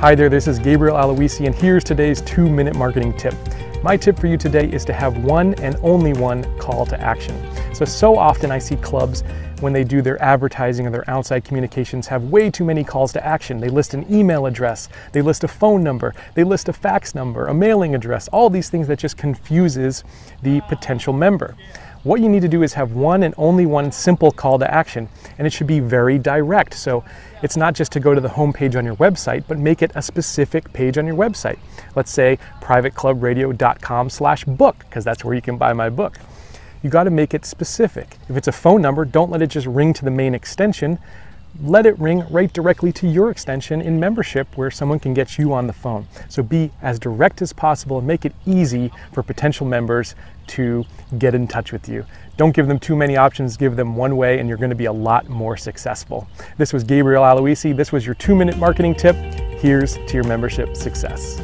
Hi there, this is Gabriel Aluisy, and here's today's two minute marketing tip. My tip for you today is to have one and only one call to action. So, so often I see clubs when they do their advertising or their outside communications have way too many calls to action. They list an email address, they list a phone number, they list a fax number, a mailing address, all these things that just confuses the potential member. What you need to do is have one and only one simple call to action, and it should be very direct. So it's not just to go to the home page on your website, but make it a specific page on your website. Let's say privateclubradio.com slash book, because that's where you can buy my book. You got to make it specific. If it's a phone number, don't let it just ring to the main extension let it ring right directly to your extension in membership where someone can get you on the phone. So be as direct as possible and make it easy for potential members to get in touch with you. Don't give them too many options, give them one way, and you're going to be a lot more successful. This was Gabriel Aluisy. This was your two minute marketing tip. Here's to your membership success.